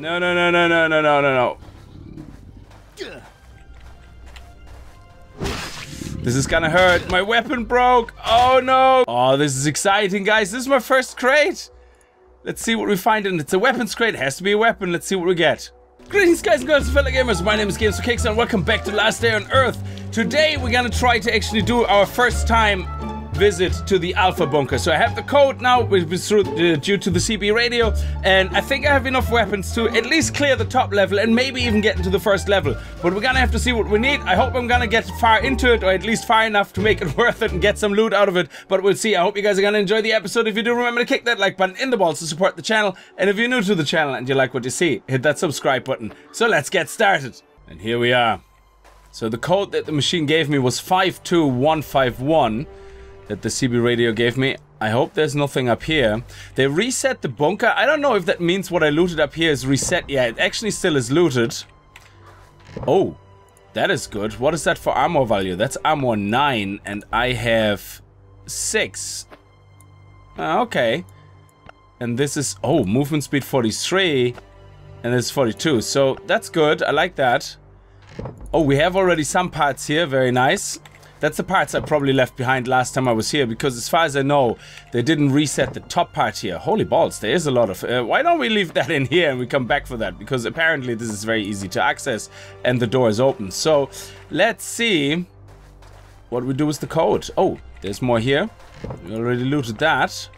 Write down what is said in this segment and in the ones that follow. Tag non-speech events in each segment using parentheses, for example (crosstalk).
No, no, no, no, no, no, no, no, no. This is gonna hurt. My weapon broke. Oh no. Oh, this is exciting, guys. This is my first crate. Let's see what we find in it. It's a weapons crate. It has to be a weapon. Let's see what we get. Greetings, guys and girls, fellow gamers. My name is Games4Kickz, and welcome back to Last Day on Earth. Today, we're gonna try to actually do our first time visit to the Alpha Bunker. So I have the code now, which was through, uh, due to the CB radio, and I think I have enough weapons to at least clear the top level and maybe even get into the first level. But we're gonna have to see what we need. I hope I'm gonna get far into it, or at least far enough to make it (laughs) worth it and get some loot out of it. But we'll see. I hope you guys are gonna enjoy the episode. If you do, remember to kick that like button in the balls to support the channel. And if you're new to the channel and you like what you see, hit that subscribe button. So let's get started. And here we are. So the code that the machine gave me was 52151 that the CB radio gave me. I hope there's nothing up here. They reset the bunker. I don't know if that means what I looted up here is reset. Yeah, it actually still is looted. Oh, that is good. What is that for armor value? That's armor 9 and I have 6. Uh, okay. And this is... Oh, movement speed 43 and this is 42. So that's good. I like that. Oh, we have already some parts here. Very nice. That's the parts I probably left behind last time I was here because as far as I know, they didn't reset the top part here. Holy balls, there is a lot of... Uh, why don't we leave that in here and we come back for that? Because apparently this is very easy to access and the door is open. So let's see what we do with the code. Oh, there's more here. We already looted that.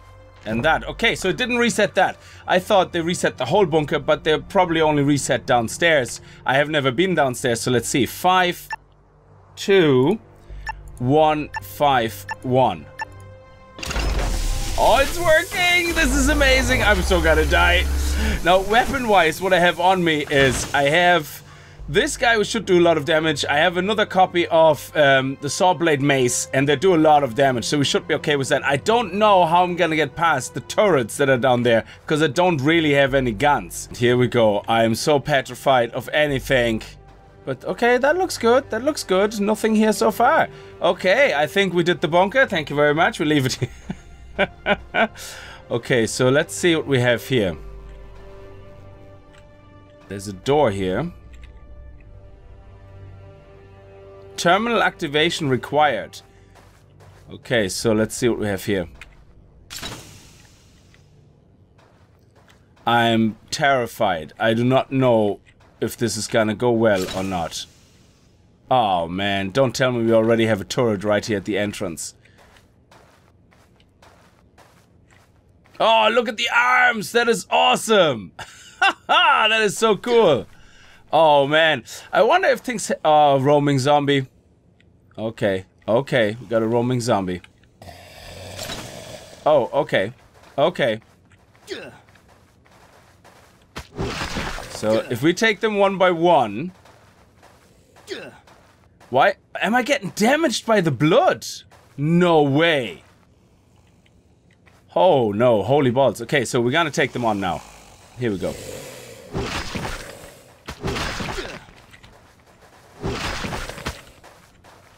And that. Okay, so it didn't reset that. I thought they reset the whole bunker, but they probably only reset downstairs. I have never been downstairs, so let's see. Five, two one five one. Oh, it's working! This is amazing! I'm so gonna die. Now, weapon-wise, what I have on me is I have this guy should do a lot of damage. I have another copy of um, the Sawblade Mace, and they do a lot of damage, so we should be okay with that. I don't know how I'm gonna get past the turrets that are down there, because I don't really have any guns. Here we go. I am so petrified of anything. But okay, that looks good. That looks good. Nothing here so far. Okay, I think we did the bunker. Thank you very much. We'll leave it here. (laughs) okay, so let's see what we have here. There's a door here. Terminal activation required. Okay, so let's see what we have here. I'm terrified. I do not know if this is gonna go well or not. Oh man, don't tell me we already have a turret right here at the entrance. Oh, look at the arms! That is awesome! (laughs) that is so cool! Oh man, I wonder if things... Oh, roaming zombie. Okay, okay, we got a roaming zombie. Oh, okay, okay. So if we take them one by one... Why? Am I getting damaged by the blood? No way. Oh no, holy balls. Okay, so we're gonna take them on now. Here we go.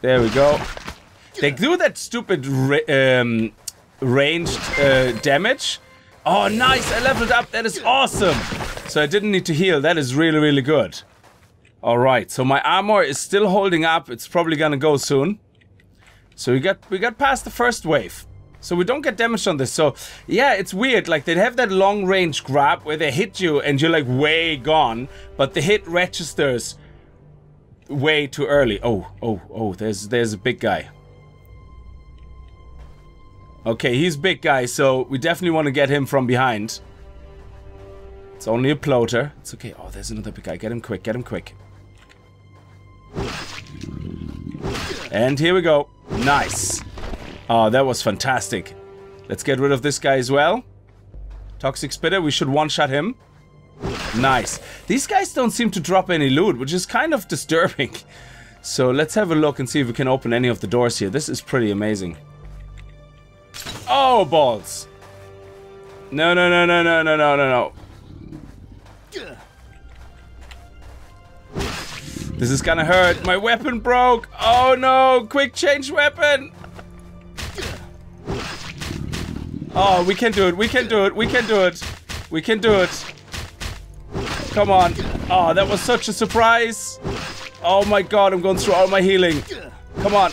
There we go. They do that stupid ra um, ranged uh, damage. Oh, nice. I leveled up. That is awesome. So I didn't need to heal. That is really, really good. Alright, so my armor is still holding up. It's probably gonna go soon. So we got we got past the first wave. So we don't get damaged on this. So yeah, it's weird. Like they have that long range grab where they hit you and you're like way gone, but the hit registers way too early. Oh, oh, oh, there's there's a big guy. Okay, he's big guy, so we definitely want to get him from behind. It's only a plotter. It's okay. Oh, there's another big guy. Get him quick. Get him quick. And here we go. Nice. Oh, that was fantastic. Let's get rid of this guy as well. Toxic Spitter. We should one-shot him. Nice. These guys don't seem to drop any loot, which is kind of (laughs) disturbing. So let's have a look and see if we can open any of the doors here. This is pretty amazing. Oh, balls. No, no, no, no, no, no, no, no, no. This is gonna hurt. My weapon broke. Oh no, quick change weapon. Oh, we can do it. We can do it. We can do it. We can do it. Come on. Oh, that was such a surprise. Oh my god, I'm going through all my healing. Come on.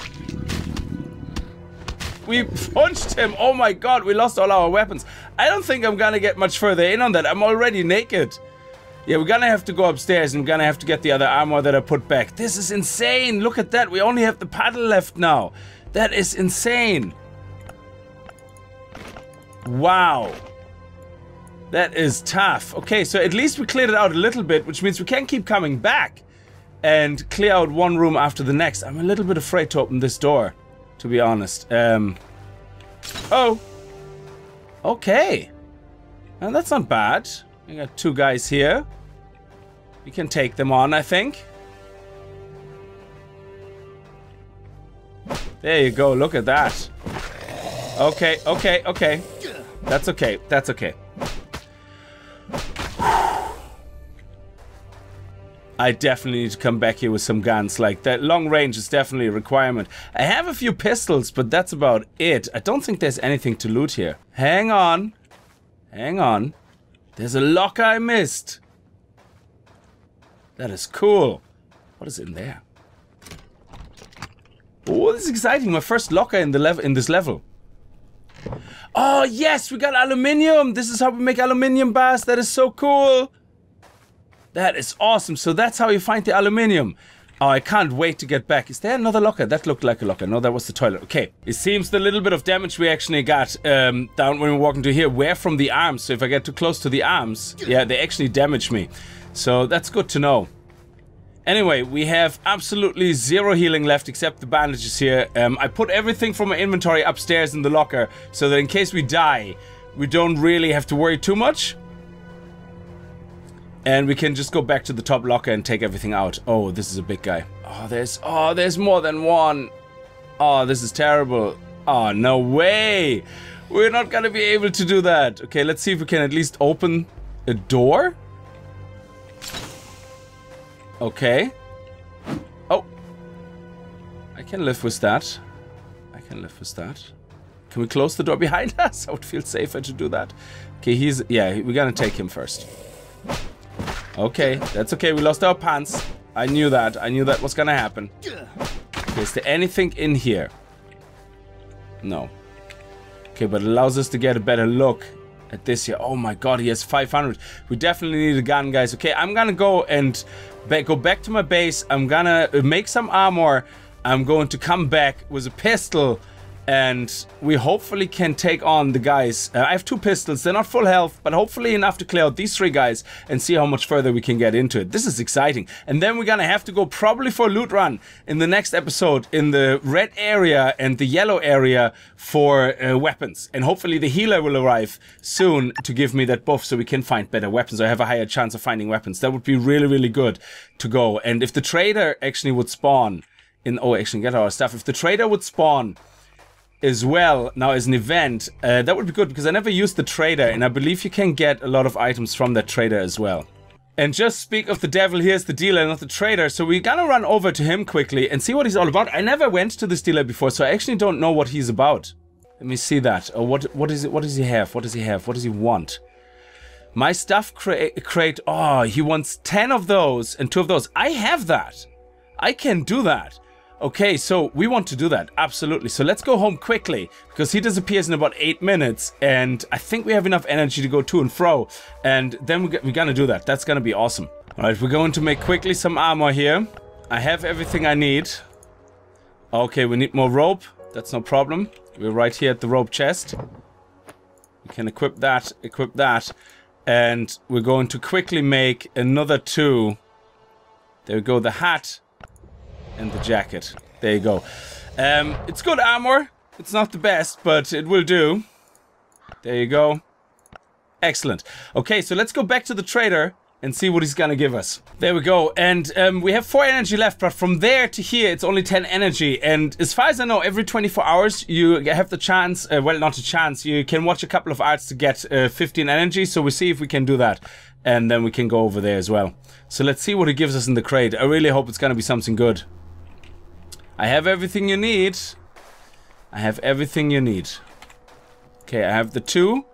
We punched him. Oh my god, we lost all our weapons. I don't think I'm gonna get much further in on that. I'm already naked. Yeah, we're gonna have to go upstairs and we're gonna have to get the other armor that I put back. This is insane. Look at that. We only have the paddle left now. That is insane. Wow. That is tough. Okay, so at least we cleared it out a little bit, which means we can keep coming back and clear out one room after the next. I'm a little bit afraid to open this door, to be honest. Um, oh. Okay. And that's not bad. We got two guys here. We can take them on, I think. There you go, look at that. Okay, okay, okay. That's okay, that's okay. I definitely need to come back here with some guns. Like, that long range is definitely a requirement. I have a few pistols, but that's about it. I don't think there's anything to loot here. Hang on. Hang on. There's a locker I missed. That is cool. What is in there? Oh, this is exciting. My first locker in the level in this level. Oh, yes, we got aluminium. This is how we make aluminium bars. That is so cool. That is awesome. So that's how you find the aluminium. Oh, I can't wait to get back. Is there another locker? That looked like a locker. No, that was the toilet. Okay. It seems the little bit of damage we actually got um, down when we walk into here were from the arms. So if I get too close to the arms, yeah, they actually damage me. So that's good to know. Anyway, we have absolutely zero healing left except the bandages here. Um, I put everything from my inventory upstairs in the locker so that in case we die, we don't really have to worry too much. And we can just go back to the top locker and take everything out. Oh, this is a big guy. Oh, there's oh, there's more than one. Oh, this is terrible. Oh, no way. We're not gonna be able to do that. Okay, let's see if we can at least open a door. Okay. Oh. I can live with that. I can live with that. Can we close the door behind (laughs) us? I would feel safer to do that. Okay, he's... Yeah, we're gonna take him first. Okay, that's okay. We lost our pants. I knew that. I knew that was gonna happen. Okay, is there anything in here? No. Okay, but it allows us to get a better look at this here. Oh my god, he has 500. We definitely need a gun, guys. Okay, I'm gonna go and go back to my base. I'm gonna uh, make some armor. I'm going to come back with a pistol and we hopefully can take on the guys. Uh, I have two pistols, they're not full health, but hopefully enough to clear out these three guys and see how much further we can get into it. This is exciting. And then we're gonna have to go probably for a loot run in the next episode in the red area and the yellow area for uh, weapons. And hopefully the healer will arrive soon to give me that buff so we can find better weapons. I have a higher chance of finding weapons. That would be really, really good to go. And if the trader actually would spawn in, oh, actually get our stuff. If the trader would spawn as well now as an event, uh, that would be good because I never used the trader and I believe you can get a lot of items from that trader as well. And just speak of the devil, here's the dealer, not the trader. So we're gonna run over to him quickly and see what he's all about. I never went to this dealer before, so I actually don't know what he's about. Let me see that. Oh, what what is it? What does he have? What does he have? What does he want? My stuff cra crate. Oh, he wants 10 of those and two of those. I have that. I can do that. Okay, so we want to do that, absolutely. So let's go home quickly, because he disappears in about 8 minutes, and I think we have enough energy to go to and fro, and then we're gonna do that. That's gonna be awesome. Alright, we're going to make quickly some armor here. I have everything I need. Okay, we need more rope. That's no problem. We're right here at the rope chest. We can equip that, equip that, and we're going to quickly make another two. There we go, the hat and the jacket. There you go. Um, it's good armor. It's not the best, but it will do. There you go. Excellent. Okay, so let's go back to the trader and see what he's gonna give us. There we go. And um, we have 4 energy left, but from there to here, it's only 10 energy. And as far as I know, every 24 hours, you have the chance, uh, well, not a chance, you can watch a couple of arts to get uh, 15 energy. So we'll see if we can do that. And then we can go over there as well. So let's see what he gives us in the crate. I really hope it's gonna be something good. I have everything you need. I have everything you need. Okay, I have the 2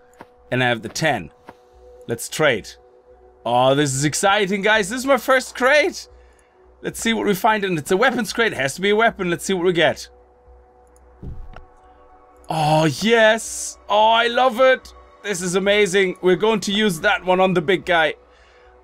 and I have the 10. Let's trade. Oh, this is exciting, guys. This is my first crate. Let's see what we find. And it's a weapons crate. It has to be a weapon. Let's see what we get. Oh, yes. Oh, I love it. This is amazing. We're going to use that one on the big guy.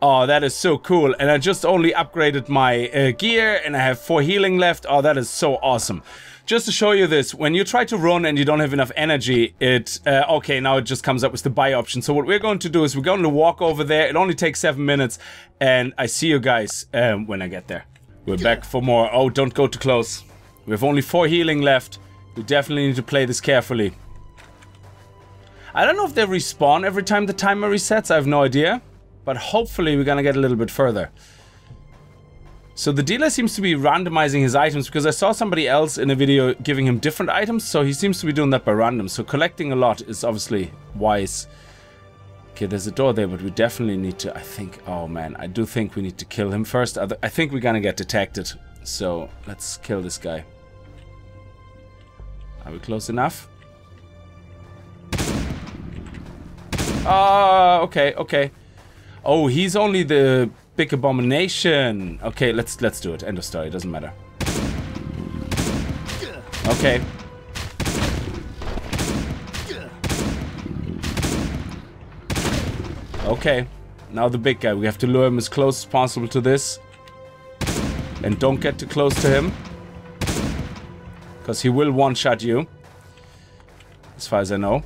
Oh, that is so cool. And I just only upgraded my uh, gear and I have four healing left. Oh, that is so awesome. Just to show you this, when you try to run and you don't have enough energy, it, uh, okay, now it just comes up with the buy option. So what we're going to do is we're going to walk over there. It only takes seven minutes and I see you guys um, when I get there. We're back for more. Oh, don't go too close. We have only four healing left. We definitely need to play this carefully. I don't know if they respawn every time the timer resets. I have no idea. But hopefully we're gonna get a little bit further. So the dealer seems to be randomizing his items because I saw somebody else in a video giving him different items. So he seems to be doing that by random. So collecting a lot is obviously wise. Okay, there's a door there, but we definitely need to, I think, oh man, I do think we need to kill him first. I think we're gonna get detected. So let's kill this guy. Are we close enough? Ah, uh, okay, okay. Oh, he's only the big abomination. Okay, let's let's do it. End of story. Doesn't matter. Okay. Okay. Now the big guy. We have to lure him as close as possible to this. And don't get too close to him. Because he will one-shot you. As far as I know.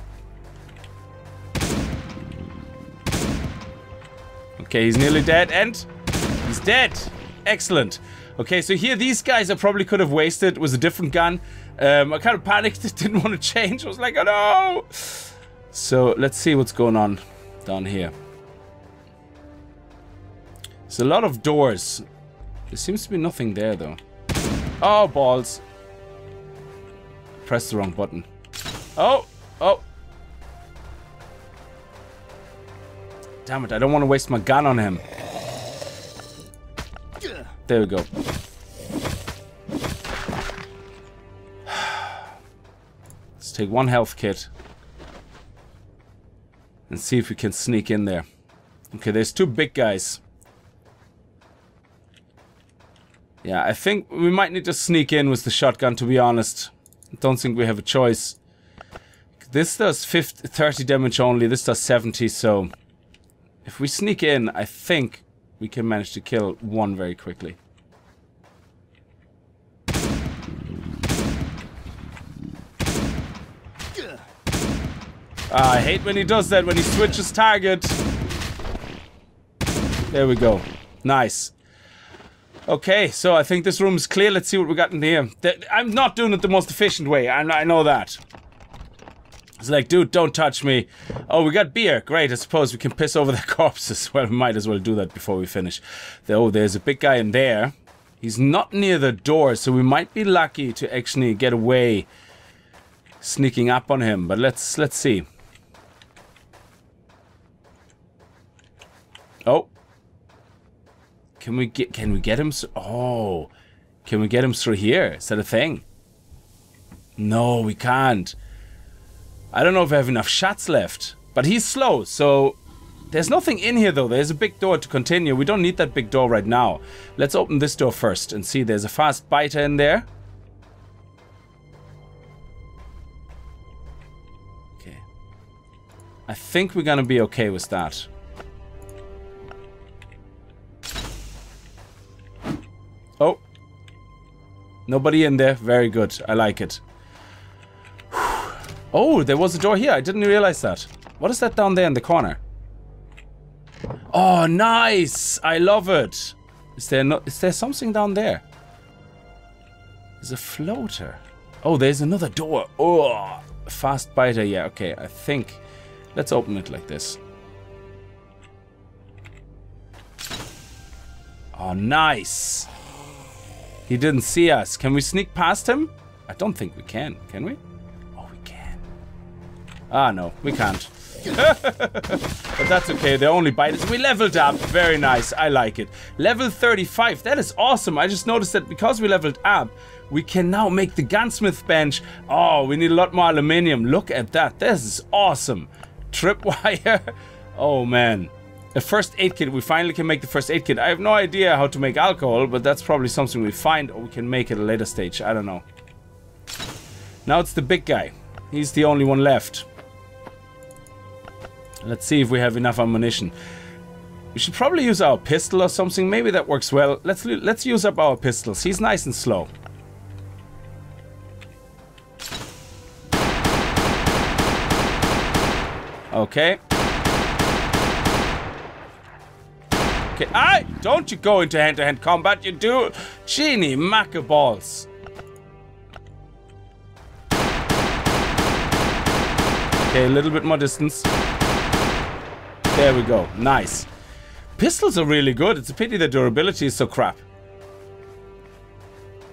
Okay, he's nearly dead and he's dead. Excellent. Okay, so here these guys I probably could have wasted was a different gun. Um, I kind of panicked, (laughs) didn't want to change. I was like, oh no! So let's see what's going on down here. There's a lot of doors. There seems to be nothing there though. Oh, balls. Press the wrong button. Oh, oh. Damn it, I don't want to waste my gun on him. There we go. (sighs) Let's take one health kit. And see if we can sneak in there. Okay, there's two big guys. Yeah, I think we might need to sneak in with the shotgun, to be honest. Don't think we have a choice. This does 50, 30 damage only, this does 70, so... If we sneak in, I think we can manage to kill one very quickly. Ah, I hate when he does that, when he switches target. There we go. Nice. Okay, so I think this room is clear. Let's see what we got in here. I'm not doing it the most efficient way. I know that. It's like, dude, don't touch me. Oh, we got beer. Great, I suppose we can piss over the (laughs) corpses. Well, we might as well do that before we finish. Oh, there's a big guy in there. He's not near the door, so we might be lucky to actually get away sneaking up on him. But let's let's see. Oh. Can we get can we get him Oh. Can we get him through here? Is that a thing? No, we can't. I don't know if I have enough shots left. But he's slow, so... There's nothing in here though. There's a big door to continue. We don't need that big door right now. Let's open this door first and see. There's a fast biter in there. Okay. I think we're gonna be okay with that. Oh. Nobody in there. Very good. I like it. Oh, there was a door here. I didn't realize that. What is that down there in the corner? Oh, nice! I love it. Is there no? Is there something down there? There's a floater. Oh, there's another door. Oh, fast biter. Yeah, okay. I think. Let's open it like this. Oh, nice. He didn't see us. Can we sneak past him? I don't think we can. Can we? Ah, no, we can't. (laughs) but that's okay, they only bite us. We leveled up. Very nice. I like it. Level 35. That is awesome. I just noticed that because we leveled up, we can now make the gunsmith bench. Oh, we need a lot more aluminium. Look at that. This is awesome. Tripwire. (laughs) Oh, man. A first aid kit. We finally can make the first aid kit. I have no idea how to make alcohol, but that's probably something we find or we can make at a later stage. I don't know. Now it's the big guy. He's the only one left. Let's see if we have enough ammunition. We should probably use our pistol or something. Maybe that works well. Let's let's use up our pistols. He's nice and slow. Okay. Okay. I don't you go into hand-to-hand -hand combat. You do. Genie macca balls. Okay, a little bit more distance. There we go. Nice. Pistols are really good. It's a pity the durability is so crap.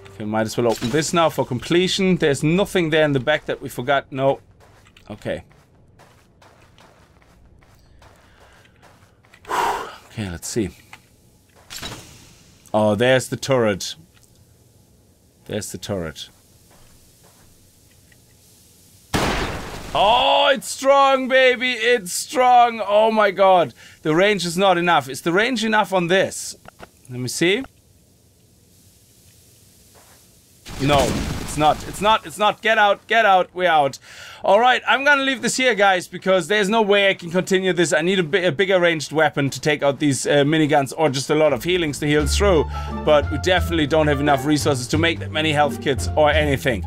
Okay, might as well open this now for completion. There's nothing there in the back that we forgot. No. Okay. Okay, let's see. Oh, there's the turret. There's the turret. Oh, it's strong, baby. It's strong. Oh my god. The range is not enough. Is the range enough on this? Let me see. No, it's not. It's not. It's not. Get out. Get out. We're out. All right, I'm gonna leave this here, guys, because there's no way I can continue this. I need a, a bigger ranged weapon to take out these uh, miniguns or just a lot of healings to heal through. But we definitely don't have enough resources to make that many health kits or anything.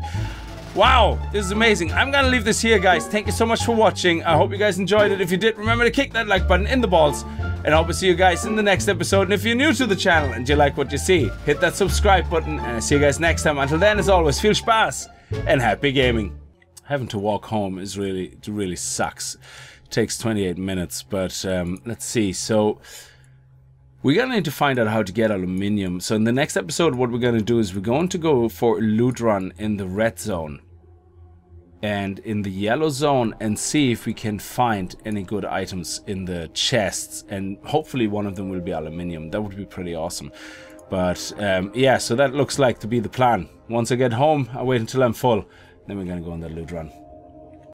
Wow, this is amazing. I'm gonna leave this here, guys. Thank you so much for watching. I hope you guys enjoyed it. If you did, remember to kick that like button in the balls. And I hope to see you guys in the next episode. And if you're new to the channel and you like what you see, hit that subscribe button. And I'll see you guys next time. Until then, as always, viel Spaß and happy gaming. Having to walk home is really, it really sucks. It takes 28 minutes, but um, let's see. So... We're gonna need to find out how to get aluminium. So in the next episode, what we're gonna do is we're going to go for a loot run in the red zone and in the yellow zone and see if we can find any good items in the chests and hopefully one of them will be aluminium. That would be pretty awesome. But um, yeah, so that looks like to be the plan. Once I get home, I wait until I'm full. Then we're gonna go on the loot run.